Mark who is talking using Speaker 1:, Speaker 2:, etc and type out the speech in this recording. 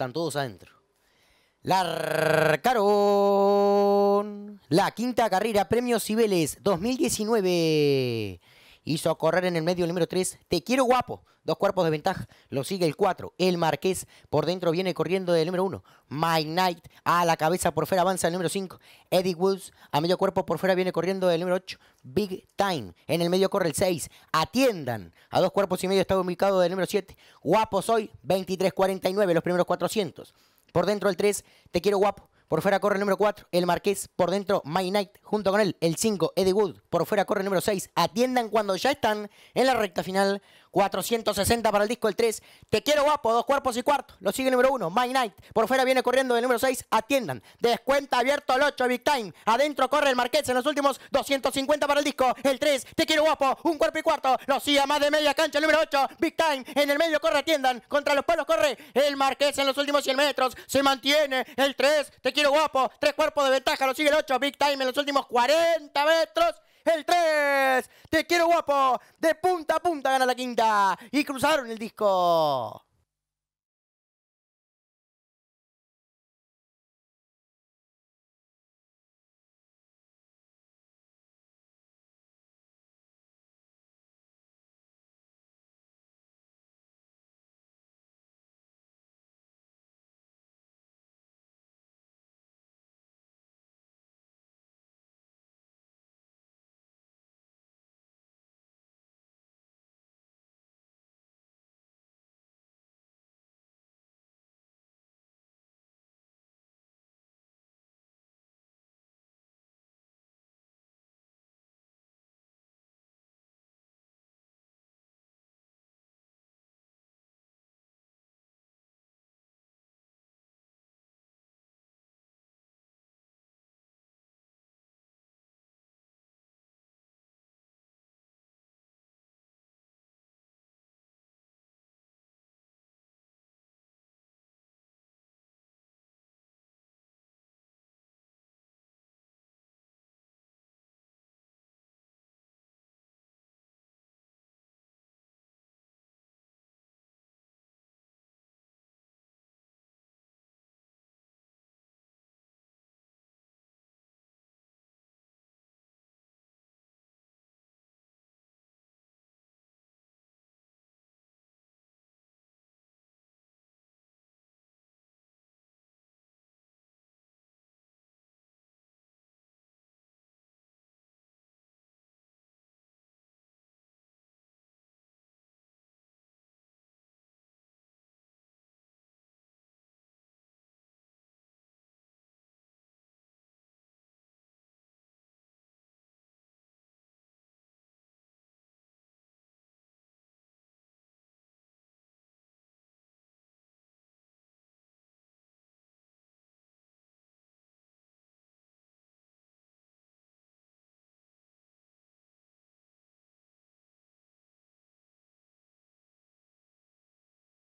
Speaker 1: Están todos adentro. Larcaron. La quinta carrera, Premio Cibeles 2019. Hizo correr en el medio el número 3. Te quiero guapo. Dos cuerpos de ventaja. Lo sigue el 4. El Marqués. Por dentro viene corriendo del número 1. My Knight. A la cabeza por fuera avanza el número 5. Eddie Woods. A medio cuerpo por fuera viene corriendo del número 8. Big Time. En el medio corre el 6. Atiendan. A dos cuerpos y medio está ubicado del número 7. Guapo soy. 23.49. Los primeros 400. Por dentro el 3. Te quiero guapo. Por fuera corre el número 4, el Marqués. Por dentro, My Knight. Junto con él, el 5, Eddie Wood. Por fuera corre el número 6. Atiendan cuando ya están en la recta final. 460 para el disco el 3. Te quiero guapo, dos cuerpos y cuarto. Lo sigue el número 1, My Knight. Por fuera viene corriendo el número 6. Atiendan. Descuenta abierto el 8, Big Time. Adentro corre el Marqués en los últimos 250 para el disco. El 3, te quiero guapo, un cuerpo y cuarto. Lo sigue a más de media cancha el número 8, Big Time. En el medio corre Atiendan. Contra los palos corre el Marqués en los últimos 100 metros. Se mantiene el 3, te quiero guapo. Tres cuerpos de ventaja, lo sigue el 8, Big Time en los últimos 40 metros. El 3, te quiero guapo, de punta a punta gana la quinta. Y cruzaron el disco.